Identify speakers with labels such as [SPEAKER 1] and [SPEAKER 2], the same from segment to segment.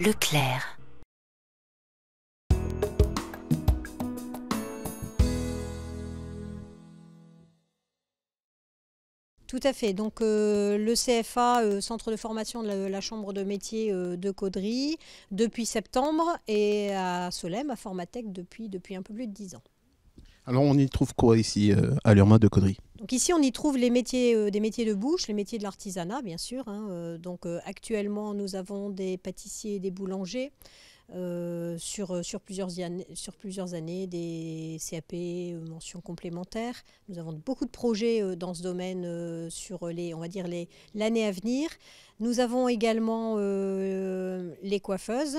[SPEAKER 1] Leclerc.
[SPEAKER 2] Tout à fait. Donc euh, le CFA, euh, Centre de formation de la, Chambre de métier euh, de Caudry, depuis septembre, et à Solem, à Formatec, depuis, un peu plus de 10 ans.
[SPEAKER 3] Alors on y trouve quoi ici euh, à l'Urma de Caudry
[SPEAKER 2] Donc ici, on y trouve les métiers, euh, des métiers de bouche, les métiers de l'artisanat, bien sûr. hein. Euh, donc actuellement, nous avons des pâtissiers et des boulangers. sur, sur, plusieurs années, sur plusieurs années, des CAP, mentions complémentaires. Nous avons beaucoup de projets dans ce domaine sur les, on va dire l'année à venir. Nous avons également les coiffeuses.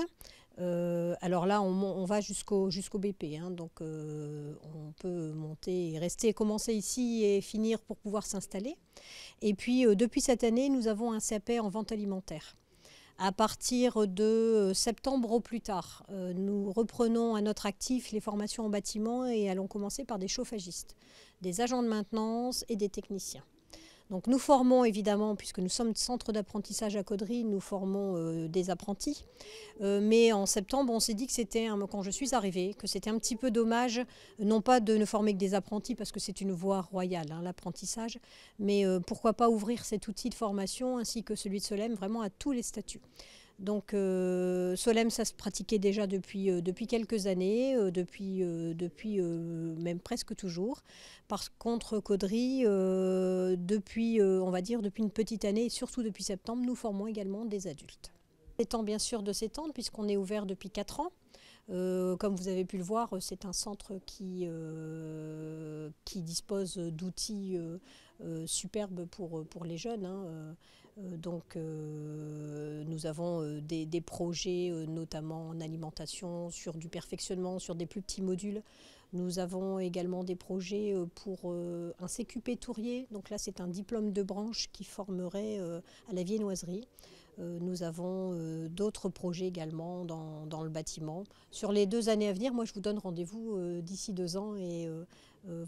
[SPEAKER 2] Euh, alors là, on, va jusqu'au BP, hein, donc euh, on peut monter et rester, commencer ici et finir pour pouvoir s'installer. Et puis euh, depuis cette année, nous avons un CAP en vente alimentaire. À partir de septembre au plus tard, nous reprenons à notre actif les formations en bâtiment et allons commencer par des chauffagistes, des agents de maintenance et des techniciens. Donc nous formons évidemment, puisque nous sommes centre d'apprentissage à Caudry, nous formons euh, des apprentis. Euh, mais en septembre, on s'est dit que c'était, quand je suis arrivée, que c'était un petit peu dommage, euh, non pas de ne former que des apprentis, parce que c'est une voie royale, hein, l'apprentissage, mais pourquoi pas ouvrir cet outil de formation ainsi que celui de Solem vraiment à tous les statuts. Donc euh, Solem, ça se pratiquait déjà depuis, euh, quelques années, euh, depuis, même presque toujours. Par contre, Caudry, depuis, on va dire, depuis une petite année, et surtout depuis septembre, nous formons également des adultes. C'est temps bien sûr de s'étendre puisqu'on est ouvert depuis 4 ans. Comme vous avez pu le voir, c'est un centre qui, dispose d'outils superbes pour, pour les jeunes. hein. Euh, donc euh, nous avons euh, des, projets notamment en alimentation, sur du perfectionnement, sur des plus petits modules. Nous avons également des projets pour un CQP tourier. Donc là, c'est un diplôme de branche qui formerait à la viennoiserie. Euh, nous avons euh, d'autres projets également dans, dans le bâtiment. Sur les deux années à venir, moi je vous donne rendez-vous euh, d'ici deux ans et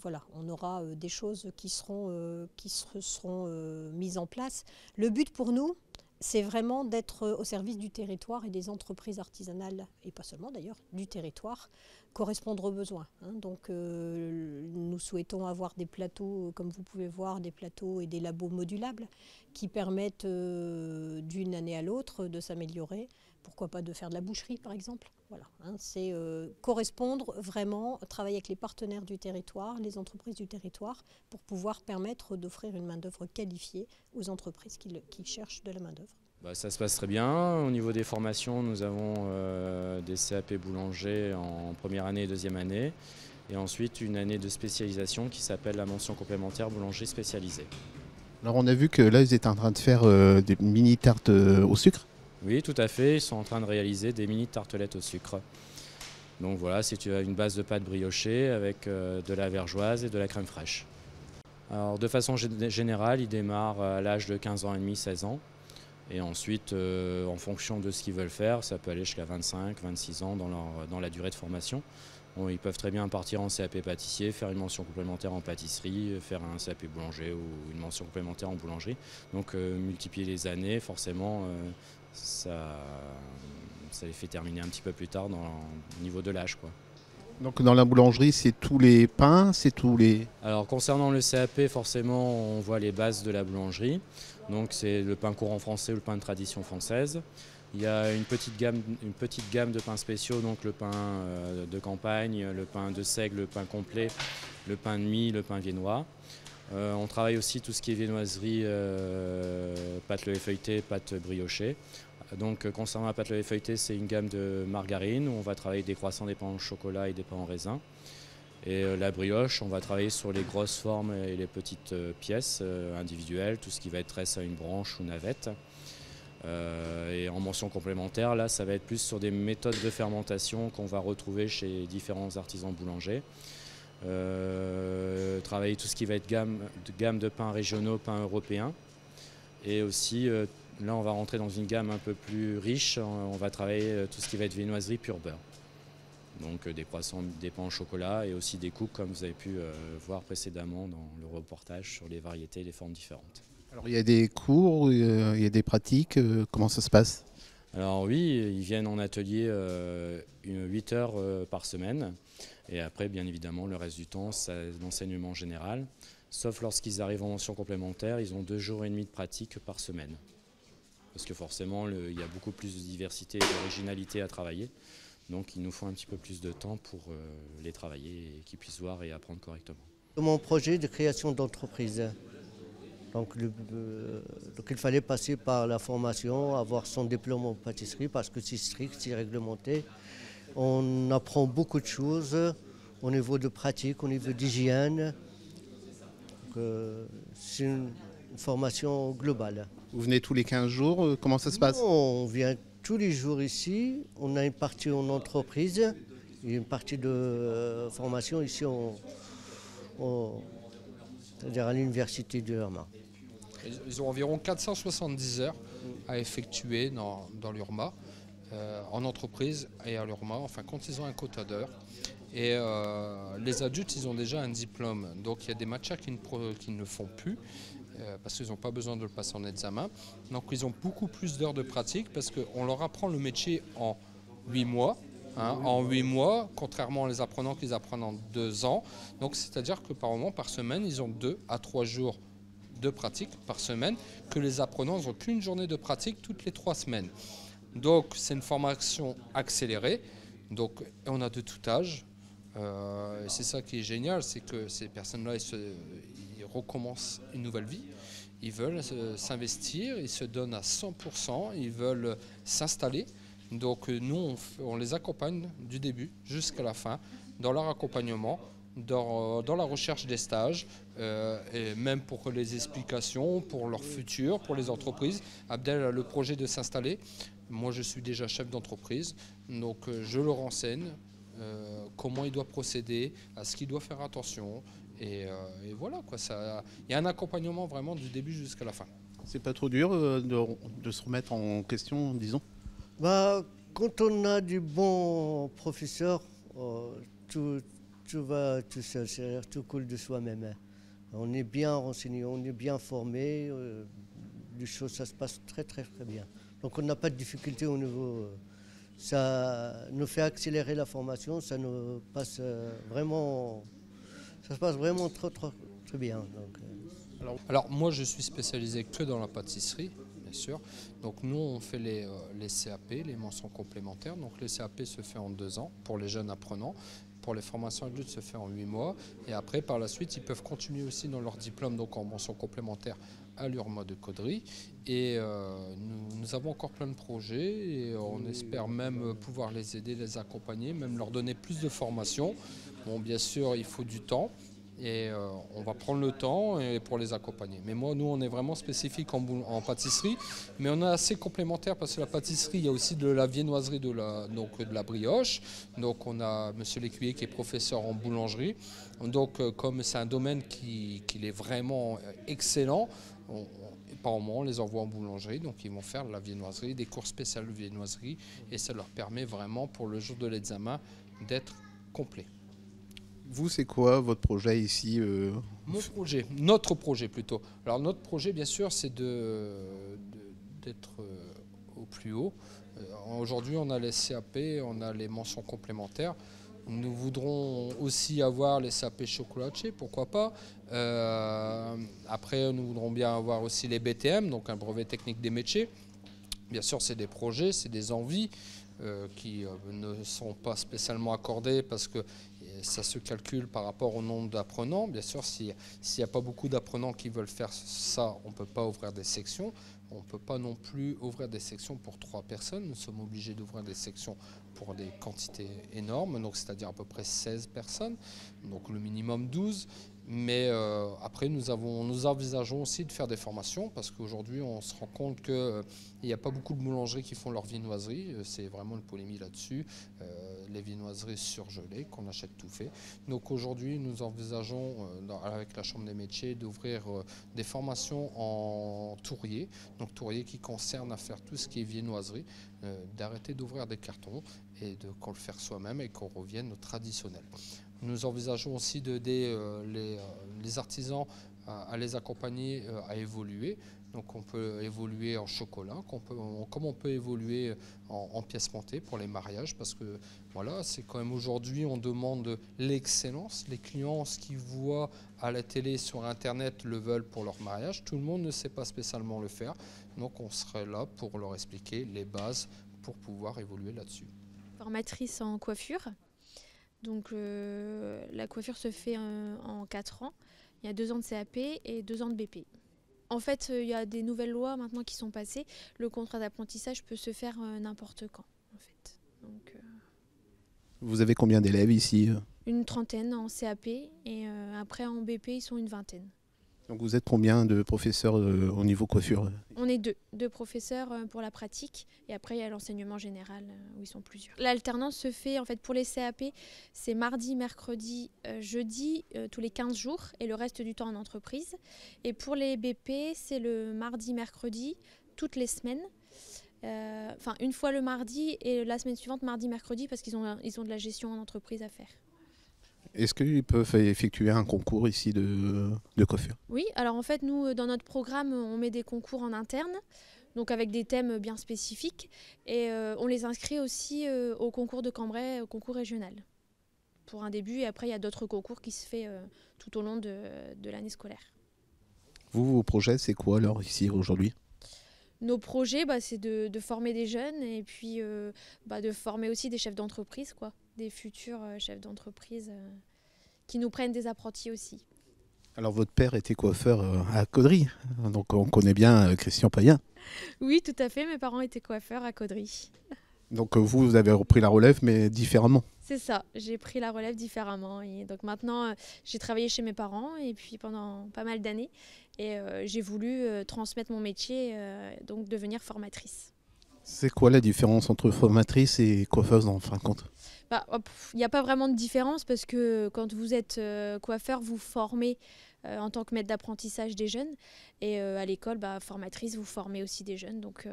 [SPEAKER 2] voilà, on aura des choses qui seront, qui se- seront mises en place. Le but pour nous, c'est vraiment d'être euh, au service du territoire et des entreprises artisanales, et pas seulement d'ailleurs, du territoire, correspondre aux besoins. hein. Donc euh, nous souhaitons avoir des plateaux, euh, comme vous pouvez voir, des plateaux et des labos modulables qui permettent d'une année à l'autre de s'améliorer. Pourquoi pas de faire de la boucherie par exemple Voilà, hein, c'est euh, correspondre vraiment, travailler avec les partenaires du territoire, les entreprises du territoire, pour pouvoir permettre d'offrir une main-d'œuvre qualifiée aux entreprises qui, le- qui cherchent de la main-d'œuvre.
[SPEAKER 4] Bah, ça se passe très bien. Au niveau des formations, nous avons euh, des CAP boulanger en première année et deuxième année. Et ensuite une année de spécialisation qui s'appelle la mention complémentaire boulanger spécialisée.
[SPEAKER 3] Alors on a vu que là ils étaient en train de faire euh, des mini tartes euh, au sucre?
[SPEAKER 4] Oui, tout à fait. Ils sont en train de réaliser des mini tartelettes au sucre. Donc voilà, c'est une base de pâte briochée avec euh, de la vergeoise et de la crème fraîche. Alors de façon gé- générale, ils démarrent à l'âge de 15 ans et demi, 16 ans. Et ensuite, euh, en fonction de ce qu'ils veulent faire, ça peut aller jusqu'à 25, 26 ans dans, la durée de formation. Ils peuvent très bien partir en CAP pâtissier, faire une mention complémentaire en pâtisserie, faire un CAP boulanger ou une mention complémentaire en boulangerie. Donc euh, multiplier les années, forcément, euh, ça, ça les fait terminer un petit peu plus tard dans au niveau de l'âge. quoi.
[SPEAKER 3] Donc dans la boulangerie c'est tous les pains, c'est tous les...
[SPEAKER 4] Alors concernant le CAP, forcément, on voit les bases de la boulangerie. Donc c'est le pain courant français ou le pain de tradition française. Il y a une petite gamme, une petite gamme de pains spéciaux, donc le pain euh, de campagne, le pain de seigle, le pain complet, le pain de mie, le pain viennois. Euh, on travaille aussi tout ce qui est viennoiserie, euh, pâte levée feuilletée, pâte briochée. Donc euh, concernant la pâte levée feuilletée, c'est une gamme de margarine où on va travailler des croissants, des pains au chocolat et des pains en raisin. Et la brioche, on va travailler sur les grosses formes et les petites pièces individuelles, tout ce qui va être tresse à une branche ou navette. Et en mention complémentaire, là, ça va être plus sur des méthodes de fermentation qu'on va retrouver chez différents artisans boulangers. Euh, travailler tout ce qui va être gamme de, gamme de pains régionaux, pains européens. Et aussi, euh, là, on va rentrer dans une gamme un peu plus riche. On va travailler euh, tout ce qui va être viennoiserie pur beurre. Donc des croissants, des pains au chocolat et aussi des coupes comme vous avez pu voir précédemment dans le reportage sur les variétés et les formes différentes.
[SPEAKER 3] Alors il y a des cours, il y a des pratiques, comment ça se passe?
[SPEAKER 4] Alors oui, ils viennent en atelier 8 heures par semaine. Et après, bien évidemment, le reste du temps, c'est l'enseignement général. Sauf lorsqu'ils arrivent en mention complémentaire, ils ont deux jours et demi de pratique par semaine. Parce que forcément, il y a beaucoup plus de diversité et d'originalité à travailler. Donc il nous faut un petit peu plus de temps pour euh, les travailler et qu'ils puissent voir et apprendre correctement.
[SPEAKER 1] Mon projet de création d'entreprise? Donc, euh, donc, il fallait passer par la formation, avoir son diplôme en pâtisserie parce que c'est strict, c'est réglementé. On apprend beaucoup de choses au niveau de pratique, au niveau d'hygiène. Euh, c'est une formation globale.
[SPEAKER 3] Vous venez tous les 15 jours, comment ça se passe?
[SPEAKER 1] On vient tous les jours ici. On a une partie en entreprise et une partie de euh, formation ici c'est-à-dire à, l'université de l'URMA.
[SPEAKER 5] Ils ont environ 470 heures à effectuer dans, l'URMA, euh, en entreprise et à l'URMA, enfin quand ils ont un quota d'heures. Et euh, les adultes, ils ont déjà un diplôme. Donc il y a des matières qui ne, le font plus. Euh, parce qu'ils n'ont pas besoin de le passer en examen. Donc ils ont beaucoup plus d'heures de pratique parce qu'on leur apprend le métier en 8 mois. Hein, en 8 mois, contrairement aux apprenants qu'ils apprennent en 2 ans. Donc c'est-à-dire que par moment, par semaine, ils ont 2 à 3 jours de pratique par semaine, que les apprenants n'ont qu'une journée de pratique toutes les 3 semaines. Donc c'est une formation accélérée. Donc on a de tout âge. Euh, c'est ça qui est génial, c'est que ces personnes-là, recommencent une nouvelle vie. Ils veulent s'investir, ils se donnent à 100%, ils veulent s'installer. Donc euh, nous, on, les accompagne du début jusqu'à la fin dans leur accompagnement, dans, dans la recherche des stages, euh, et même pour les explications, pour leur futur, pour les entreprises. Abdel a le projet de s'installer. Moi, je suis déjà chef d'entreprise, donc euh, je le renseigne, comment il doit procéder, à ce qu'il doit faire attention, euh, et, voilà, quoi. Il y a un accompagnement vraiment du début jusqu'à la fin.
[SPEAKER 3] C'est pas trop dur euh, de, se remettre en question, disons?
[SPEAKER 1] Bah, Quand on a du bon professeur, euh, tout, va tout seul, tout coule de soi-même. Hein. On est bien renseigné, on est bien formé, les choses, ça se passe très très très bien. Donc on n'a pas de difficulté au niveau. ça nous fait accélérer la formation, ça nous passe vraiment ça se passe vraiment très, très, bien.
[SPEAKER 5] Euh. Alors, moi, je suis spécialisé que dans la pâtisserie, Donc nous, on fait les, euh, CAP, les mentions complémentaires. Donc les CAP se fait en deux ans pour les jeunes apprenants. Pour les formations adultes, se fait en huit mois. Et après, par la suite, ils peuvent continuer aussi dans leur diplôme, donc en mention complémentaire à l'URMA de Caudry. Et euh, nous, nous, avons encore plein de projets et on espère même pouvoir les aider, les accompagner, même leur donner plus de formation. Bon, bien sûr, il faut du temps et euh, on va prendre le temps pour les accompagner. Mais moi, nous, on est vraiment spécifique en, pâtisserie, mais on est assez complémentaire parce que la pâtisserie, il y a aussi de la viennoiserie, de donc de la brioche. Donc, on a Monsieur Lécuyer qui est professeur en boulangerie. Donc, euh, comme c'est un domaine qui, est vraiment excellent, on, par moment, on les envoie en boulangerie, donc ils vont faire de la viennoiserie, des cours spéciales de viennoiserie, et ça leur permet vraiment, pour le jour de l'examen, d'être complet.
[SPEAKER 3] Vous, c'est quoi votre projet ici euh
[SPEAKER 5] Mon projet, notre projet plutôt. Alors notre projet, bien sûr, c'est de, d'être euh, au plus haut. Euh, aujourd'hui, on a les CAP, on a les mentions complémentaires. Nous voudrons aussi avoir les CAP chocolatiers, pourquoi pas. après, nous voudrons bien avoir aussi les BTM, donc un brevet technique des métiers. Bien sûr, c'est des projets, c'est des envies qui ne sont pas spécialement accordées parce que ça se calcule par rapport au nombre d'apprenants. Bien sûr, s'il n'y a pas beaucoup d'apprenants qui veulent faire ça, on ne peut pas ouvrir des sections. On ne peut pas non plus ouvrir des sections pour trois personnes. Nous sommes obligés d'ouvrir des sections pour des quantités énormes, c'est-à-dire à peu près 16 personnes, donc le minimum 12. Mais euh, après, nous, avons, nous envisageons aussi de faire des formations parce qu'aujourd'hui, on se rend compte qu'il euh, n'y a pas beaucoup de boulangeries qui font leur viennoiserie. Euh, c'est vraiment une polémie là-dessus. les viennoiseries surgelées, qu'on achète tout fait. Donc aujourd'hui, nous envisageons, avec la Chambre des métiers, d'ouvrir des formations en tourrier. Donc tourrier qui concerne à faire tout ce qui est viennoiserie, d'arrêter d'ouvrir des cartons et de qu'on le faire soi-même et qu'on revienne au traditionnel. Nous envisageons aussi d'aider euh, les, euh, les, artisans à, les accompagner à évoluer. Donc on peut évoluer en chocolat, comme on peut évoluer en, pièces montées pour les mariages, parce que voilà, c'est quand même aujourd'hui on demande l'excellence. Les clients, ce qu'ils voient à la télé, sur Internet, le veulent pour leur mariage. Tout le monde ne sait pas spécialement le faire, donc on serait là pour leur expliquer les bases pour pouvoir évoluer là-dessus.
[SPEAKER 6] Formatrice en coiffure. Donc euh, la coiffure se fait euh, en 4 ans. Il y a 2 ans de CAP et 2 ans de BP. En fait, euh, il y a des nouvelles lois maintenant qui sont passées. Le contrat d'apprentissage peut se faire n'importe quand. En fait. Euh,
[SPEAKER 3] Vous avez combien d'élèves ici
[SPEAKER 6] Une trentaine en CAP et après en BP, ils sont une vingtaine.
[SPEAKER 3] Donc vous êtes combien de professeurs euh, au niveau coiffure?
[SPEAKER 6] On est deux, deux professeurs euh, pour la pratique et après il y a l'enseignement général euh, où ils sont plusieurs. L'alternance se fait en fait pour les CAP, c'est mardi, mercredi, jeudi tous les 15 jours et le reste du temps en entreprise. Et pour les BP, c'est le mardi, mercredi toutes les semaines. Enfin, une fois le mardi et la semaine suivante, mardi, mercredi, parce qu'ils ont, ils ont de la gestion en entreprise à faire.
[SPEAKER 3] Est-ce qu'ils peuvent effectuer un concours ici de, coiffure?
[SPEAKER 6] Oui, alors en fait, nous, dans notre programme, on met des concours en interne, donc avec des thèmes bien spécifiques, et euh, on les inscrit aussi euh, au concours de Cambrai, au concours régional, pour un début, et après, il y a d'autres concours qui se font euh, tout au long de, l'année scolaire.
[SPEAKER 3] Vous, vos projets, c'est quoi alors ici aujourd'hui?
[SPEAKER 6] Nos projets, bah, c'est de, former des jeunes et puis bah, de former aussi des chefs d'entreprise, quoi des futurs euh, chefs d'entreprise euh, qui nous prennent des apprentis aussi.
[SPEAKER 3] Alors votre père était coiffeur euh, à Caudry, donc on connaît bien Christian Payen.
[SPEAKER 6] Oui, tout à fait, mes parents étaient coiffeurs à Caudry.
[SPEAKER 3] Donc vous, vous avez repris la relève, mais différemment.
[SPEAKER 6] C'est ça, j'ai pris la relève différemment. Et donc maintenant, j'ai travaillé chez mes parents et puis pendant pas mal d'années, et j'ai voulu transmettre mon métier, donc devenir formatrice.
[SPEAKER 3] C'est quoi la différence entre formatrice et coiffeuse en fin de compte?
[SPEAKER 6] Bah, Il n'y a pas vraiment de différence parce que quand vous êtes euh, coiffeur, vous formez euh, en tant que maître d'apprentissage des jeunes. Et euh, à l'école, bah, formatrice, vous formez aussi des jeunes. Donc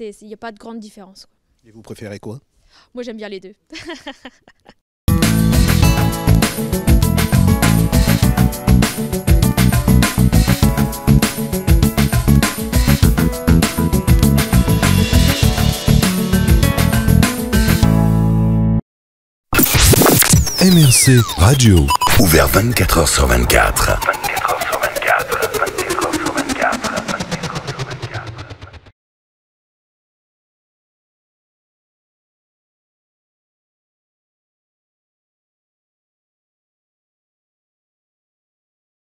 [SPEAKER 6] il n'y a pas de grande différence.
[SPEAKER 3] Et vous préférez quoi?
[SPEAKER 6] Moi j'aime bien les deux.
[SPEAKER 7] MRC Radio. Ouvert 24h sur 24.